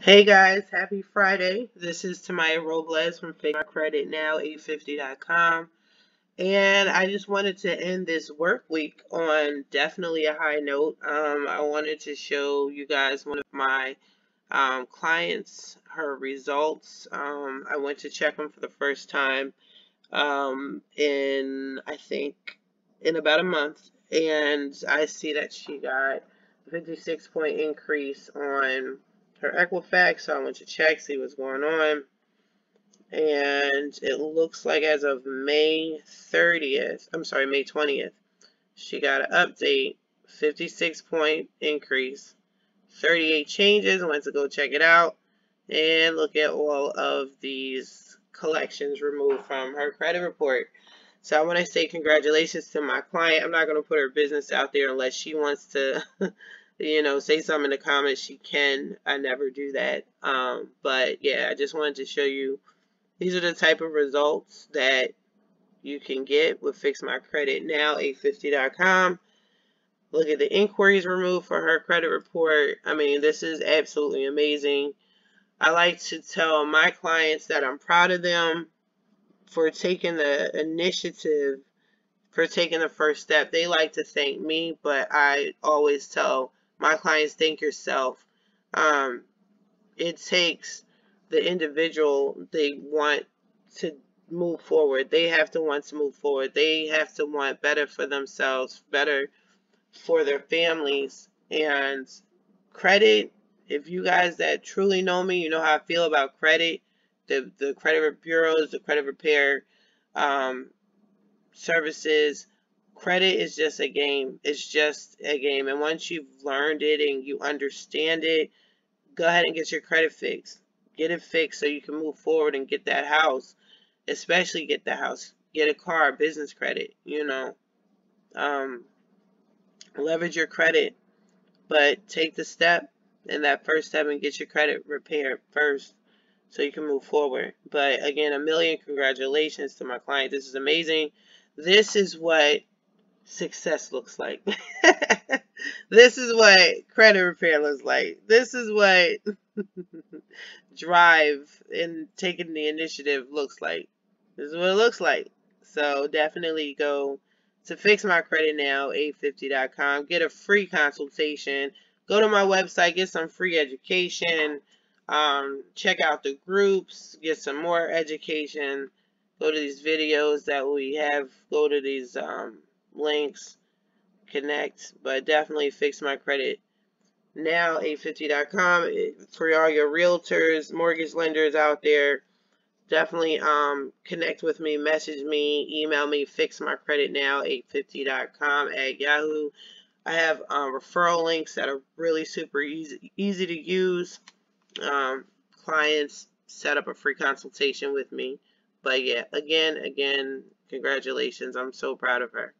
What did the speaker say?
Hey guys, happy Friday. This is Tamiya Robles from Fix My Credit Now 850.com. And I just wanted to end this work week on definitely a high note. Um, I wanted to show you guys one of my um, clients, her results. Um, I went to check them for the first time um, in, I think, in about a month. And I see that she got a 56 point increase on her Equifax, so I went to check, see what's going on. And it looks like as of May 30th, I'm sorry, May 20th, she got an update, 56 point increase, 38 changes. Went to go check it out and look at all of these collections removed from her credit report. So I want to say congratulations to my client. I'm not going to put her business out there unless she wants to you know, say something in the comments, she can. I never do that. Um, but yeah, I just wanted to show you these are the type of results that you can get with Fix My Credit Now, 850.com. Look at the inquiries removed for her credit report. I mean, this is absolutely amazing. I like to tell my clients that I'm proud of them for taking the initiative, for taking the first step. They like to thank me, but I always tell my clients think yourself. Um, it takes the individual they want to move forward. They have to want to move forward. They have to want better for themselves, better for their families. And credit, if you guys that truly know me, you know how I feel about credit. The, the credit bureaus, the credit repair um, services, credit is just a game. It's just a game. And once you've learned it and you understand it, go ahead and get your credit fixed. Get it fixed so you can move forward and get that house. Especially get the house. Get a car, business credit, you know. Um, leverage your credit. But take the step and that first step and get your credit repaired first so you can move forward. But again, a million congratulations to my client. This is amazing. This is what success looks like. this is what credit repair looks like. This is what drive and taking the initiative looks like. This is what it looks like. So definitely go to fix my credit now 850.com get a free consultation go to my website get some free education um, check out the groups get some more education go to these videos that we have go to these um, links, connect, but definitely fix my credit now 850.com for all your realtors, mortgage lenders out there. Definitely um, connect with me, message me, email me, fix my credit now 850.com at Yahoo. I have um, referral links that are really super easy, easy to use. Um, clients set up a free consultation with me. But yeah, again, again, congratulations. I'm so proud of her.